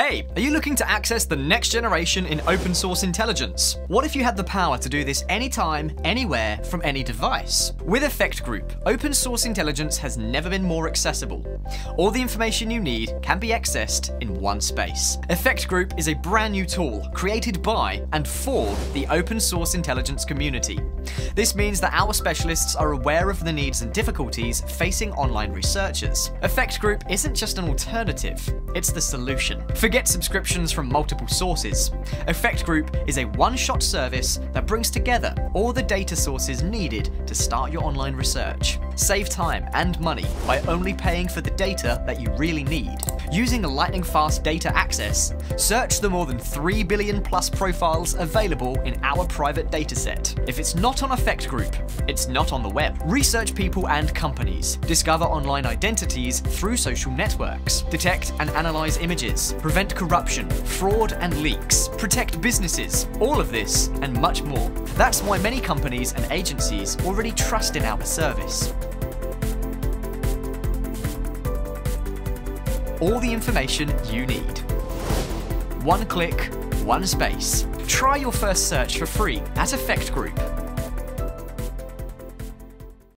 Hey, are you looking to access the next generation in open source intelligence? What if you had the power to do this anytime, anywhere, from any device? With Effect Group, open source intelligence has never been more accessible. All the information you need can be accessed in one space. Effect Group is a brand new tool created by and for the open source intelligence community. This means that our specialists are aware of the needs and difficulties facing online researchers. Effect Group isn't just an alternative, it's the solution. Forget subscriptions from multiple sources. Effect Group is a one-shot service that brings together all the data sources needed to start your online research. Save time and money by only paying for the data that you really need. Using lightning fast data access, search the more than 3 billion plus profiles available in our private dataset. If it's not on Effect Group, it's not on the web. Research people and companies, discover online identities through social networks, detect and analyze images, prevent corruption, fraud and leaks, protect businesses, all of this and much more. That's why many companies and agencies already trust in our service. all the information you need. One click, one space. Try your first search for free at Effect Group.